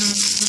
Mm-hmm.